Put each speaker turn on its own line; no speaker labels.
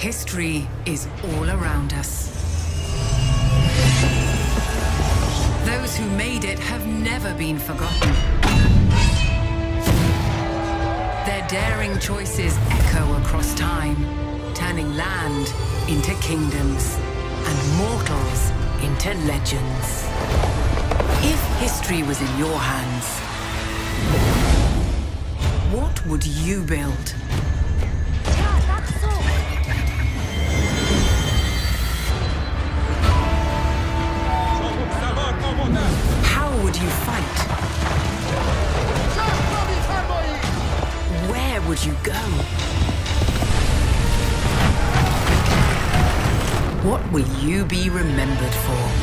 History is all around us. Those who made it have never been forgotten. Their daring choices echo across time, turning land into kingdoms and mortals into legends. If history was in your hands, what would you build? Fight? Where would you go? What will you be remembered for?